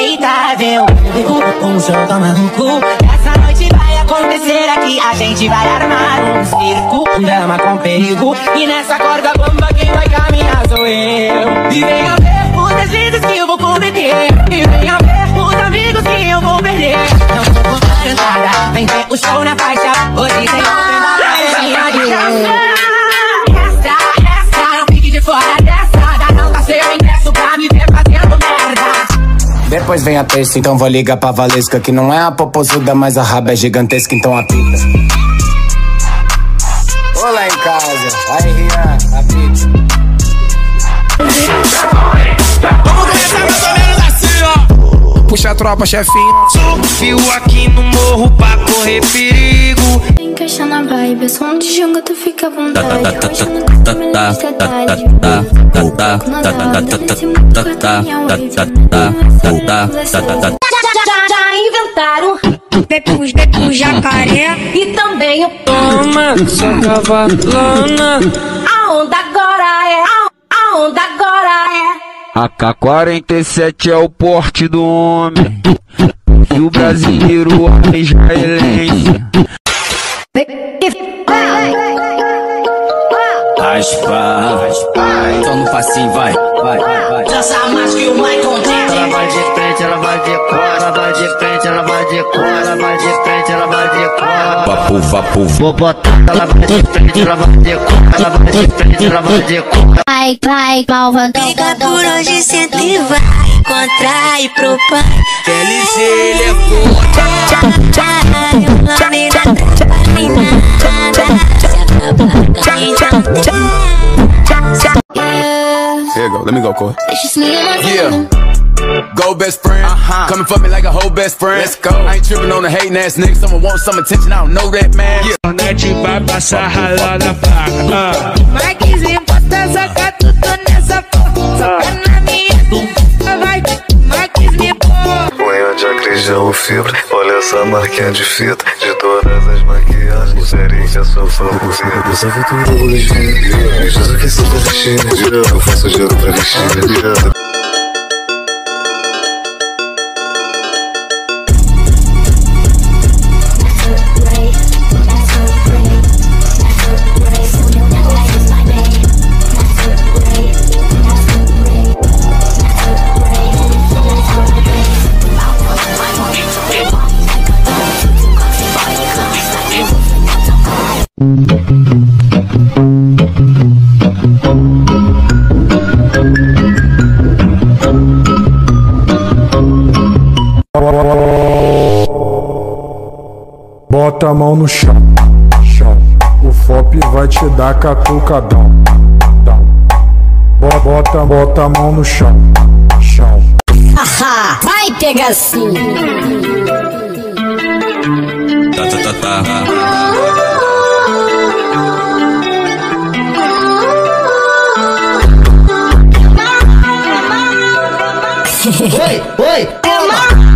inaceitável. Um show maluco. Essa noite vai acontecer aqui. A gente vai armar um circo, um drama com perigo. E nessa corda bomba quem vai caminhar sou eu. E venha ver os deslizes que eu vou cometer. E venha ver os amigos que eu vou perder. Não vou contar nada. Vem ver o show na faixa. Hoje tem open bar, minha de Extra, extra, não fique de fora Depois vem a terça, então vou ligar pra Valesca Que não é a popozuda, mas a raba é gigantesca, então apita Olá em casa, aí Rian, apita Vamos começar mais ou menos assim, ó. Puxa a tropa, chefinho Subiu aqui no morro pra correr perigo. Encaixa na vibe, sou um de junga, tu fica à vontade. Hoje eu não quero menos detalhes. Já inventaram Pepus, pepus, jacaré e também o Toma, sua cavalona. A onda agora é a, onda agora é AK-47 é o porte do homem. E o brasileiro a israelense. Raspa, Só no passinho, vai, vai, vai Dança mais que o Michael Jackson. Ela vai de frente, ela vai de cor, ela vai de frente, ela vai de cor, ela vai de frente, ela vai de cor. Vapo, vapo, Vou botar, ela vai de frente, ela vai de cor, ela vai de frente, ela vai de cor. Vai, vai, malvadão. Liga por hoje sempre vai encontrar e pro pai LG, ele é foda. Let me go, Cole Deixa esse menino Yeah. Go best friend. Uh-huh. Coming for me like a whole best friend. Let's go. I ain't tripping on the hating ass nigga. Someone want some attention. I don't know that man. Yeah. Net vai passar ralando a placa. Marquezinho, bota saca tudo nessa porra Acrijão, fibra, olha essa marquinha de fita De todas as maquiagens, seria sua favorita Dessa futuro eu vou vestir Me diz o que você tá vestindo Eu faço giro pra vestir Bota a mão no chão, chão. O FOP vai te dar catucadão. Dão. Bo- Bota, bota a mão no chão, chão. Vai pegar sim tá, tá, tá, tá.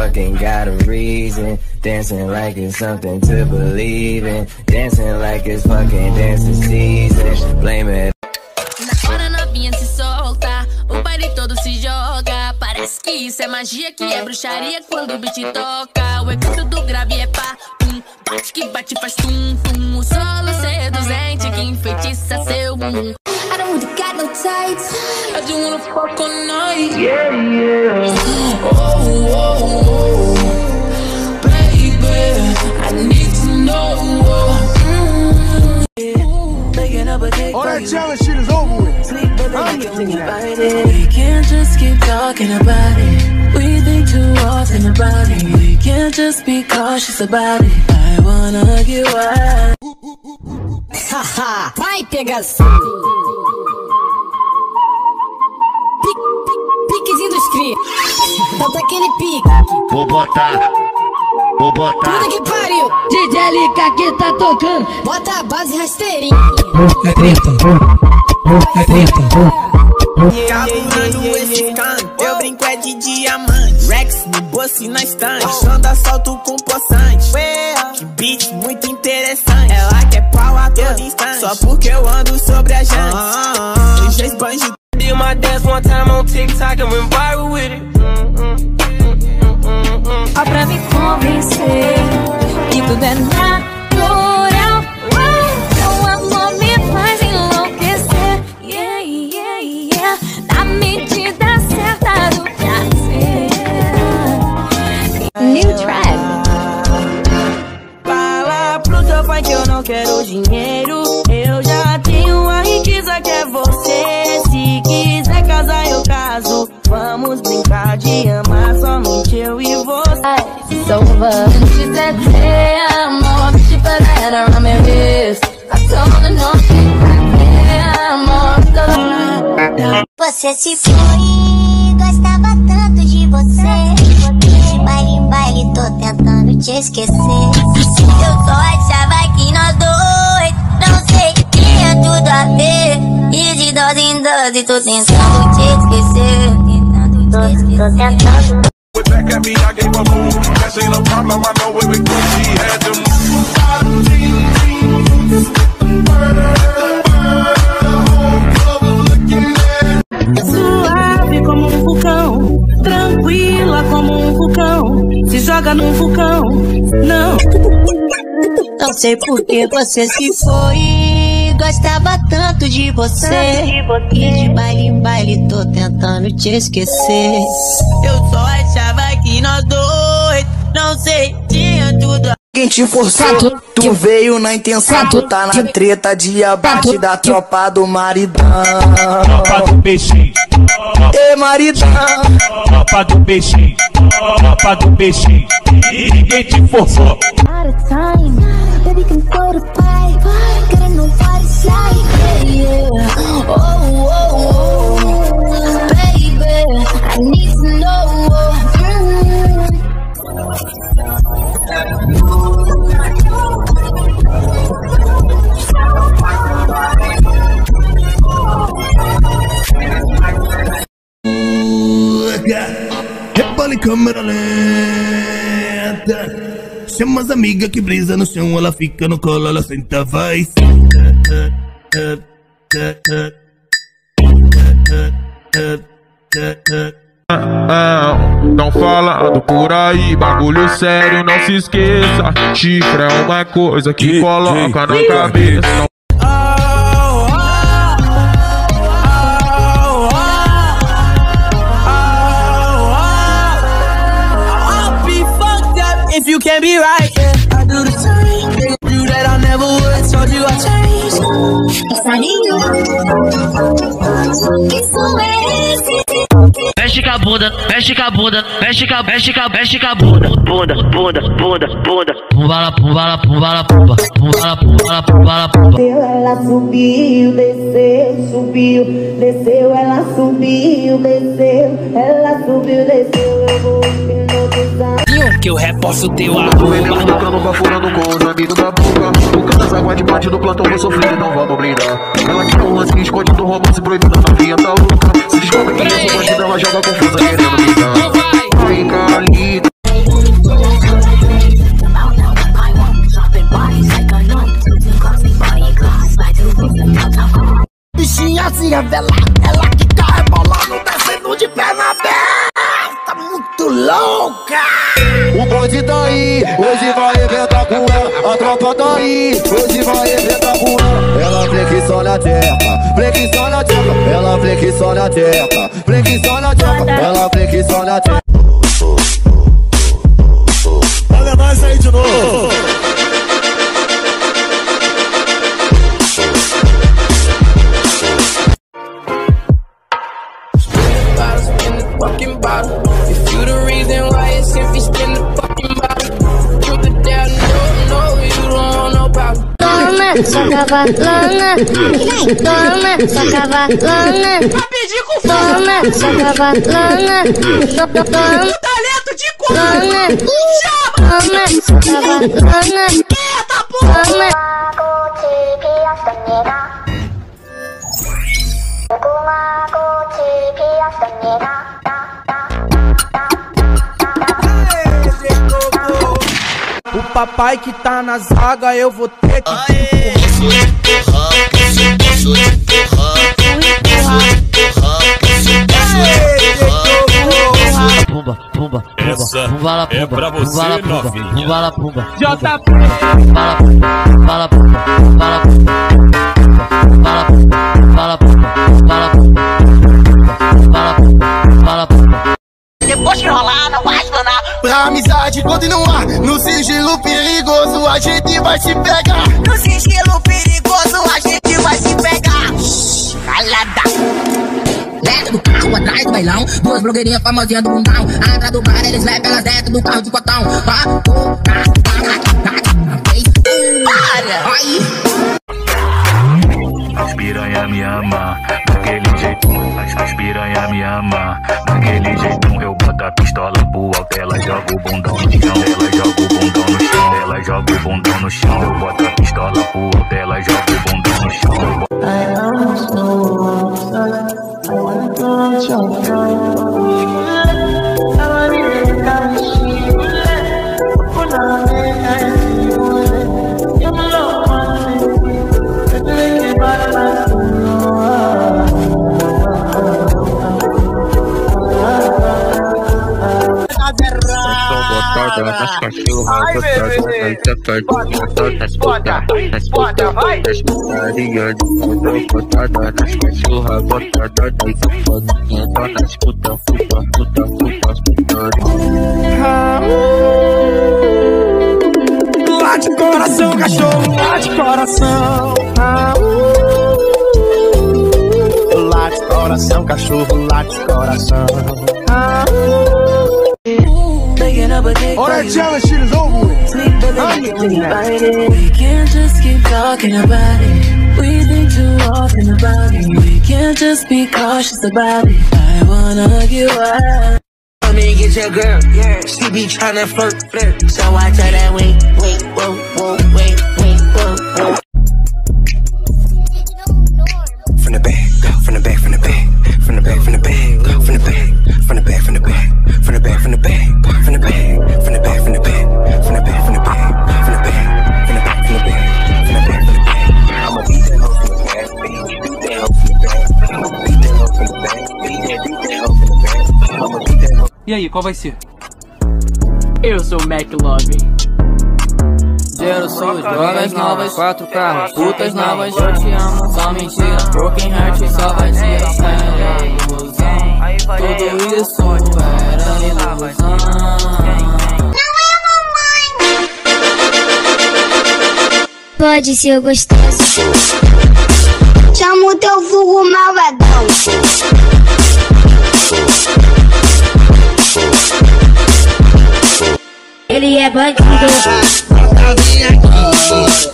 fucking got a reason. Dancing like it's something to believe in. Dancing like it's fucking dancing season. Blame it. Na hora novinha se solta, o baile todo se joga. Parece que isso é magia, que é bruxaria quando o beat toca. O efeito do grave é pá, pum. Bate que bate, faz tum, tum. O solo seduzente que enfeitiça seu bumbum. I don't really got no tights. I just wanna fuck all night. Yeah, yeah. Oh, oh, oh. Baby, I need to know. Mm. All that challenge shit is over with. We can't just keep talking about it. We think too often about it. We can't just be cautious about it. I wanna get wild. Haha, vai pegação. Bota aquele pique. Vou botar. Vou botar. Puta que pariu. DJ LK que tá tocando. Bota a base rasteirinha. É treta, é treta. Capurando esse canto, eu brinco é de diamante Rex no bolso e na estante Achando assalto com poçante Que beat muito interessante Ela quer pau a todo instante Só porque eu ando sobre a jante esbanjo Did my dance one time on TikTok and went viral with it Ó pra me convencer que tudo é natural. Seu amor me faz enlouquecer. Yeah, yeah, yeah. Na medida certa do prazer. New track. Fala pro teu pai que eu não quero dinheiro over. And she said, Hey, amor, she put that around my wrist. I told her no, she Hey, amor, Você se foi, gostava tanto de você. De baile em baile, tô tentando te esquecer. Eu só achava que nós dois, não sei, tinha tudo a ver. E de dose em dose, tô tentando te esquecer. Tentando te esquecer. Tô tentando. Back at me, I gave a move. That ain't a problem, I know it because she had them. Suave como um vulcão Tranquila como um vulcão Se joga num vulcão Não Não sei por que você se foi. Gostava tanto de você. E de baile em baile, tô tentando te esquecer. Eu só achava que nós dois Não sei, tinha tudo Quem te forçou, tu veio na intenção, tu tá na treta de abate da tropa do maridão. Tropa do peixe, Ê maridão, tropa do peixe, tropa do peixe. E ninguém te forçou. Baby, can go to pipe. Gotta know what it's like. Yeah, yeah. Oh, oh, oh. Chama as amigas que brisa no chão, ela fica no colo, ela senta, vai. Não falando por aí, bagulho sério, não se esqueça. Chifre é uma coisa que coloca na cabeça. Can't be right. Yeah, I do the same. You that I never would. Told you I changed. É. Mexe com a bunda, mexe com a bunda, mexe com a, mexe com a, mexe com a bunda. Bunda, bunda, bunda, bunda. Pumbala, pumbala, pumbala, pumba. Pumbala, pumbala, pumbala, pumba. Ela subiu, desceu, subiu, desceu, ela subiu, desceu, ela subiu, desceu, eu vou. Que eu reposto teu Tô vendendo no cano, bafurando com os amigos da boca. O canto água de bate do plantão, vou sofrer, não vamos brindar. Ela quer um lance escondido, romance proibido, a novinha tá louca. Se descobre que eu sou bandido, ela joga confusa, querendo me dar. Vem, Carlito. Bichinha se revela, ela que tá rebolando, descendo de perna aberta, muito louca. Bonde tá aí, hoje vai arrebentar com ela. A tropa tá aí, hoje vai arrebentar com ela. Ela flexiona a teca, flexiona a teca. Ela flexiona a teca, flexiona a teca. Ela flexiona a teca. Olha nós aí de novo. sacava lona, toma, sacava lona, toma, sacava lona, toma, talento de coluna, toma, sacava lona, eita toma. O papai que tá na zaga, eu vou ter que te empurrar. Pumba, pumba, Pumba, pumba, Pumba, pra você, novinha. Pumba lá, pumba. Jota pumba. Fala, pumba, fala, pumba, fala, pumba, fala, pumba, fala, pumba. Amizade continuar, no sigilo perigoso a gente vai se pegar. No sigilo perigoso, a gente vai se pegar. Calada. Dentro do carro, atrás do bailão Duas blogueirinhas famosinhas do bundão Atrás do bar, eles levam elas dentro do carro de cotão tá, tá, tá, tá. Para. Aí As piranha me ama, daquele jeito. As, as piranha me ama, daquele jeito. Eu boto a pistola pro alto, ela joga o bundão no chão. Ela joga o bundão no chão, ela joga o bundão no chão. Eu boto a pistola pro alto, ela joga o bundão no chão. I almost know I wanna touch your roda nas cachorro, bota, bota, bota, bota, bota, bota, bota, putaria de puta, botada bota, bota, bota, bota, bota, bota, bota, bota. puta, puta, puta, puta. Late coração, cachorro, late coração, Raul. Late coração, cachorro, late coração, Raul. All that jealous shit is over with. We can't just keep talking about it. We think too often about it. We can't just be cautious about it. I wanna get wild. Come and get your girl, yeah. She be tryna flirt, flirt. So I tell that wait, wait, whoa, whoa, wait, wait, whoa, whoa. Qual vai ser? Eu sou o McLovin. Zero sujo, drogas novas, quatro carros, putas novas, eu te amo, só mentira, broken heart só vai te era ilusão, tudo isso era ilusão. Pode ser gostoso. Chama o teu vulgo malvadão. É bandido. Pra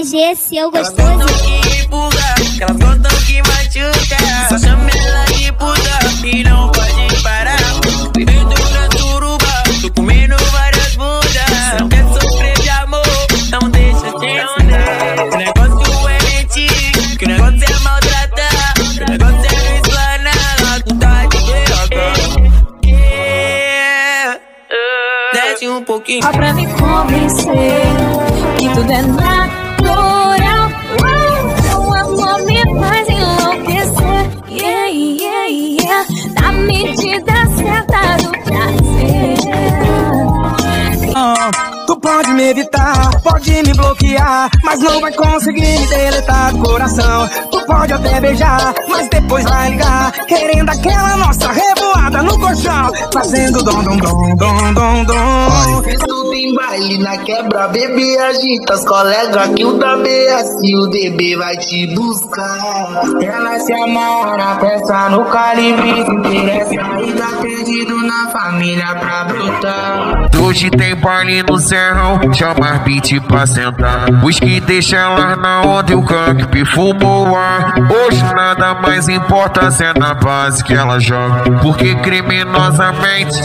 HG, seu Elas gostoso. gostam que empurra, elas gostam que machuca. Só chama ela de puta e não pode parar. Dentro da turuba, tô comendo várias bundas. Não quer sofrer de amor, não deixa de onda. O negócio é mentir, que o negócio é maltratar. Que o negócio é não explanar, tu tá de guerra. Desce um pouquinho. Só pra me convencer que tudo é natural. Pode me evitar, pode me bloquear, mas não vai conseguir me deletar do coração. Tu pode até beijar, mas depois vai ligar, querendo aquela nossa revoada no colchão, fazendo dom dom dom dom dom dom. Não tem baile na quebra, bebê agita as colegas que o da BS o DB vai te buscar. Ela se amarra, peça no calibre, se interessa e tá perdido na família pra brotar. Hoje tem baile no serrão, chama as beat pra sentar. Os que deixa ela na onda e o canque perfumou o ar. Hoje nada mais importa se é na base que ela joga. Porque criminosamente.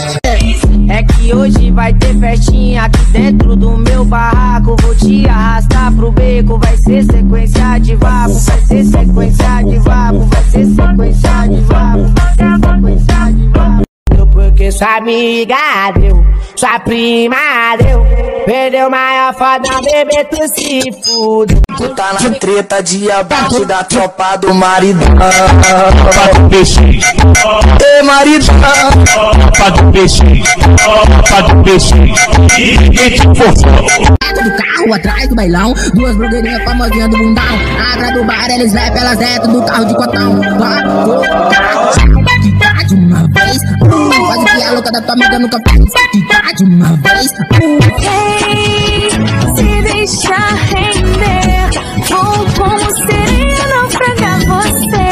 É que hoje vai ter festinha aqui dentro do meu barraco. Vou te arrastar pro beco. Vai ser sequência de vapo. Vai ser sequência de vapo. Vai ser sequência de vapo. Vai ser sequência de vapo. Porque sua amiga deu, sua prima deu. Perdeu maior foda, bebê, tu se fude. Tu tá na treta de abate da tropa do maridão. Tropa do peixe. Ei, maridão. Tropa do peixe. Tropa do peixe. Ninguém te forçou. Do carro, atrás do bailão Duas blogueirinhas famosinhas do bundão Atrás do bar, eles levam elas dentro do carro de cotão Vai, Faz o que a louca da tua amiga nunca fez De uma vez Ei, se deixa render Vou como sereno pegar você.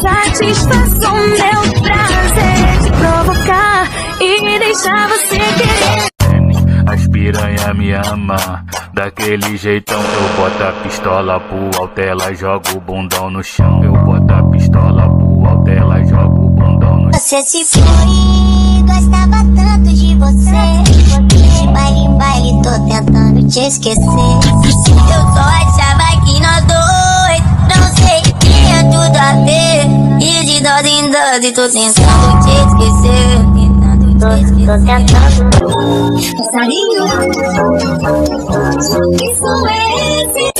Satisfação, meu prazer Te provocar e deixar você querer. As piranha me ama Daquele jeitão Eu boto a pistola pro alto Ela joga o bundão no chão. Eu boto a pistola pro alto Ela joga o bundão no chão Você se foi, gostava tanto de você. Porque baile em baile tô tentando te esquecer. Eu só achava que nós dois não sei tinha tudo a ver. E de dose em dose tô tentando te esquecer. Tentando te esquecer. Tô tentando. Passarinho, que som é esse?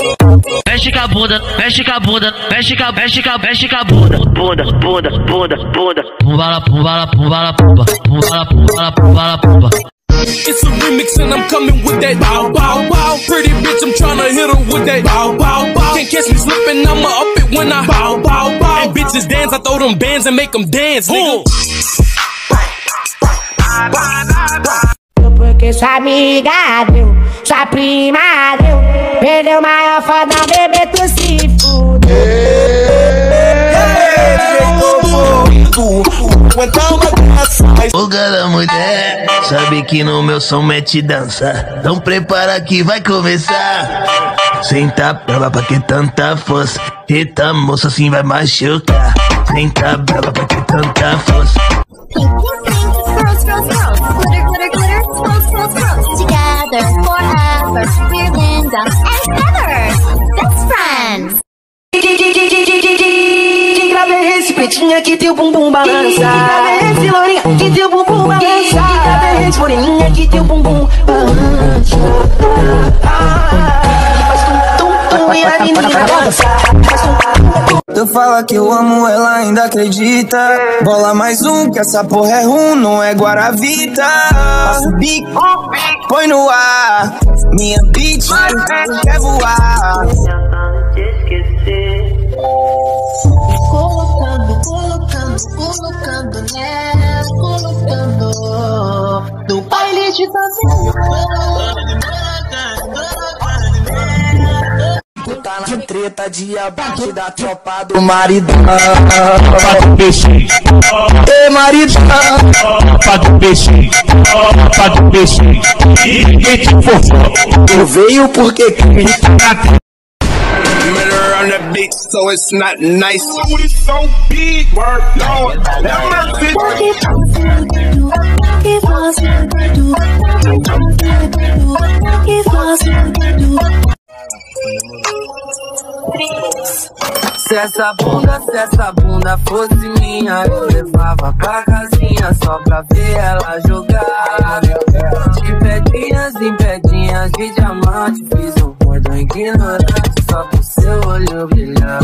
Mexe com a bunda, mexe com a bunda, mexe com a, mexe com a, mexe com a bunda, bunda, bunda, bunda, bunda. Pumbala, pumbala, pumbala, pumba, pumbala, pumbala, pumbala, pumba. It's a remix and I'm coming with that bow bow bow. Pretty bitch, I'm tryna hit her with that bow bow bow. Can't catch me slipping, I'ma up it when I bow bow bow. And bitches dance, I throw them bands and make them dance, nigga. Porque sua amiga deu, sua prima deu. Perdeu maior foda, bebê, tu se fude. Ô gala mulher, sabe que no meu som mete dança. Então prepara que vai começar. Senta brava pra que tanta força. Eita moça assim vai machucar. Senta brava pra que tanta força. Glitter, glitter, glitter, scrolls. Together we're Linda and Heather, best friends. Grave esse pretinha que teu bumbum balança. Grave esse lourinha que teu bumbum balança. Grave esse moreninha que teu bumbum balança. Tum e a menina. Tu fala que eu amo, ela ainda acredita. Bola mais um, que essa porra é rum, não é Guaravita. Passa o bico, põe no ar. Minha bitch quer voar. Colocando, colocando, colocando nela, colocando do baile de Tu treta de abate da tropa do maridão. Tropa do peixe. Ei, maridão. Tropa do peixe. Tropa do peixe. Ninguém te forçou. Tu veio porque quis. that so it's not nice. We so big, work, Lord, have mercy. Se essa bunda, se essa bunda fosse minha, eu levava pra casinha só pra ver ela jogar. De pedrinhas em pedrinhas de diamante, fiz um cordão ignorante só pro seu olho brilhar.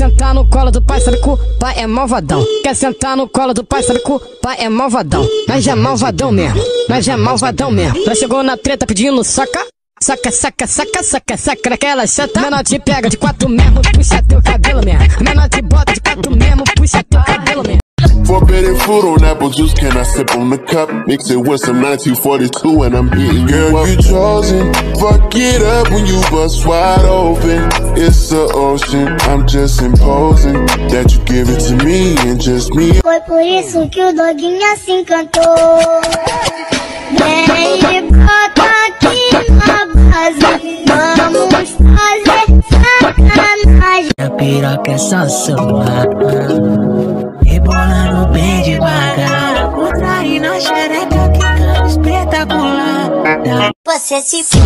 Sentar no colo do pai, sabe que pai é malvadão. Quer sentar no colo do pai, sabe que pai é malvadão. Mas é malvadão mesmo, mas é malvadão mesmo. Já chegou na treta pedindo saca. Saca, saca, saca, saca, saca naquela chata. Menor te pega de quatro mesmo, puxa teu cabelo mesmo. Menor te bota de quatro mesmo, puxa teu cabelo mesmo. Forbidden fruit on apple juice, can I sip on the cup? Mix it with some 9242 and I'm hitting you up. You chosen, fuck it up when you bust wide open. It's the ocean, I'm just imposing that you give it to me and just me. Foi por isso que o doguinho assim cantou. Vem e bota aqui na base. Vamos fazer sacanagem. A piroca é só sua Rebolando espetacular Você se foi,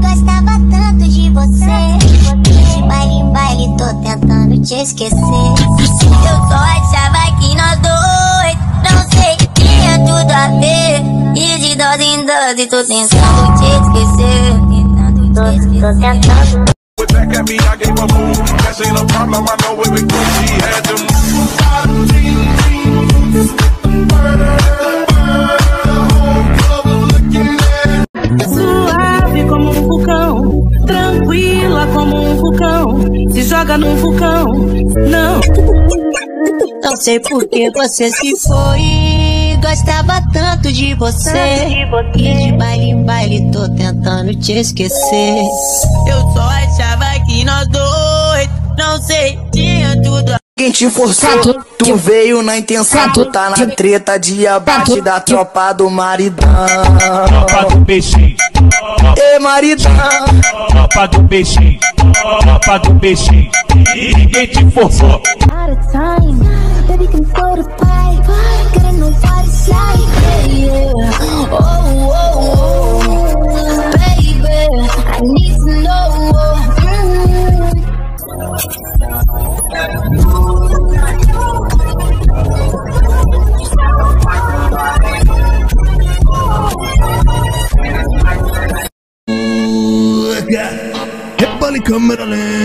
gostava tanto de você. De baile em baile, tô tentando te esquecer. Eu só achava que nós dois, não sei, tinha tudo a ver. E de dose em dose, tô tentando te esquecer. Tentando te esquecer. Tô tentando. With back at me, I gave a move. That ain't a problem, I know it because she had them. Joga num vulcão, não. Não sei por que você se foi. Gostava tanto de você. E de baile em baile, tô tentando te esquecer. Eu só achava que nós dois Não sei, tinha tudo a Quem te forçou, tu veio na intenção, tu tá na treta de abate da tropa do maridão. Tropa do peixe. Ê maridão, Tropa do peixe. Tropa do peixe. Ninguém te forçou. out of time. Baby can throw the pipe. Gotta know what it's like. Yeah, yeah. Oh, oh, oh. Baby, I need to know. Mm. Rebola em câmera lenta.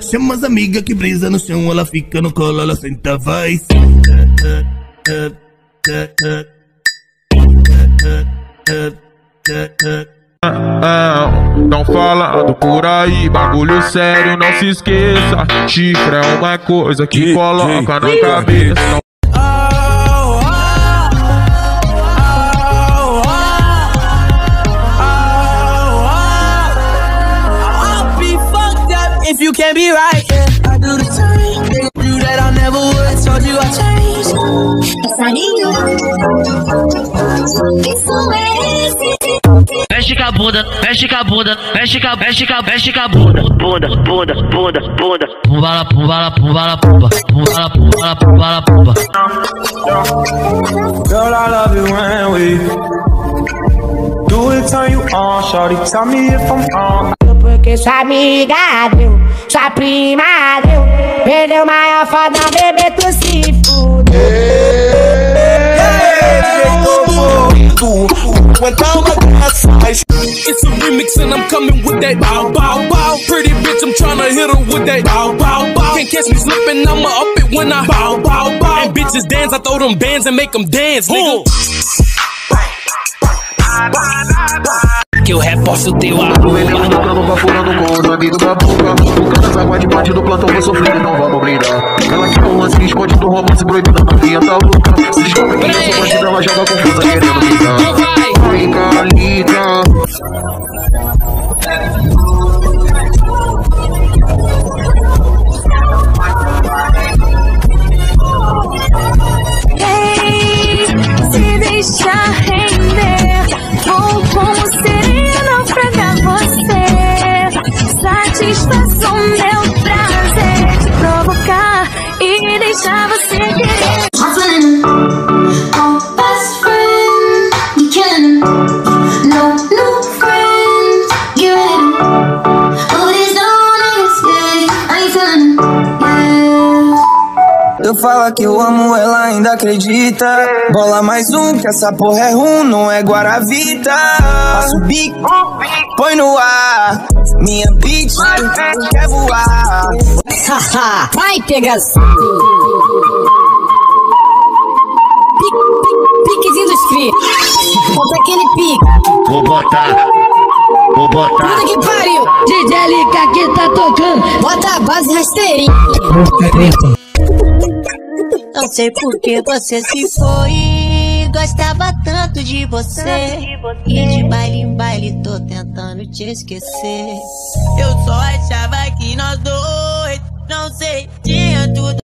Chama as amigas que brisa no chão, ela fica no colo, ela senta, vai. Não falando por aí, bagulho sério, não se esqueça. Chifre é uma coisa que coloca na cabeça. Can't be right. Yeah, I do the time. You that I never would. Told you I changed. Passarinho, isso é esse. Mexe com a bunda, mexe com a bunda, mexe com a, mexe com a, mexe com a bunda. Bunda, bunda, bunda, bunda. Pumbala, pumbala, pumbala, pumba. Pumbala, pumbala, pumbala, pumba. Girl, I love you when we do it, turn you on, shorty. Tell me if I'm wrong. Porque sua amiga deu, sua prima deu. Perdeu maior foda, bebê, tu se It's a remix and I'm coming with that bow bow bow. Pretty bitch, I'm tryna hit her with that bow bow bow. Can't catch me slipping, I'ma up it when I bow bow bow. And bitches dance, I throw them bands and make them dance, nigga. Que eu reforço teu Tô vendendo, tocando, bafurando com os amigos da boca. O cara das águas de parte do plantão vou sofrer, não vamos brindar. Ela quer um lance, esconde do romance proibido, a novinha tá louca. Se descobre que eu sou bandida, ela joga confusa querendo brigar. Vem cá, liga. Ainda acredita. Bola mais um, que essa porra é rum, não é Guaravita. Passa o bico, põe no ar. Minha bitch quer voar. Vai pegar Piquezinho dos cri. Bota aquele pique. Vou botar. Vou botar. Puta que pariu. DJ Lica aqui tá tocando. Bota a base rasteirinha. Não sei por que você se foi. Gostava tanto de você. E de baile em baile tô tentando te esquecer. Eu só achava que nós dois, não sei, tinha tudo.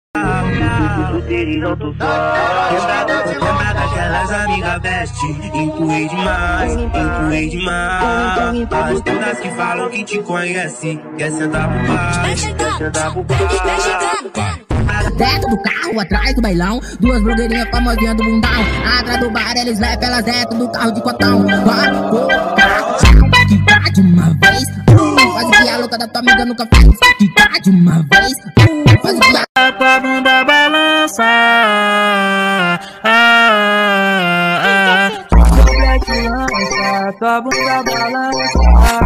Lembra daquelas amigas best Empurrei demais, empurrei demais As todas que falam que te conhecem Quer sentar pro baixo, quer sentar pro Dentro do carro, atrás do bailão Duas blogueirinhas famosinhas do bundão Atrás do bar, eles levam elas dentro do carro de cotão Vai, colocar, quicar de uma vez uh, Faz o que a louca da tua amiga nunca fez Quicar de uma vez uh, Faz o que a tua bunda balança ah, ah, ah. Criança, tua bunda balança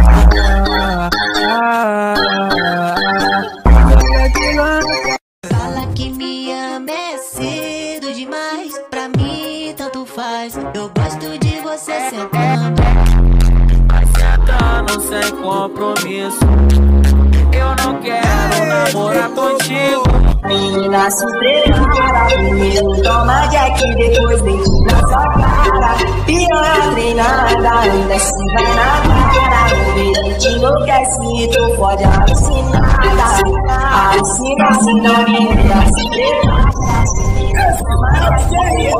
compromisso. Eu não quero namorar contigo. Menina, se prepara. Primeiro toma Jack, depois beijo na sua cara. Piranha treinada, desce vai na cara. O verão te enlouquece e tu pode alucinada. Alucina, se não menina, se prepara. Piranha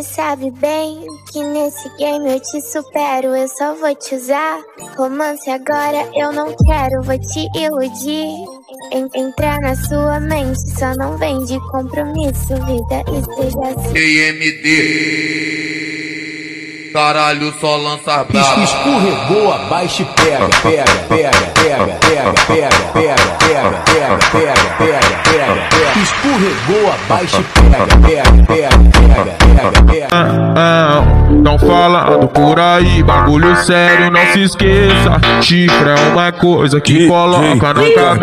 Você sabe bem que nesse game eu te supero, eu só vou te usar. Romance agora eu não quero, vou te iludir. En entrar na sua mente, só não vem de compromisso, vida esteja assim. EMD. Caralho, só lança brava. Escorregou, abaixa e pega, pega, pega, pega, pega, pega, pega, pega, pega, pega, pega, pega, pega. Escorregou, abaixa e pega, pega, pega, pega, pega, pega. Ah, não falando por aí, bagulho sério, não se esqueça. Chifre é uma coisa que coloca na cabeça.